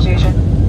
Association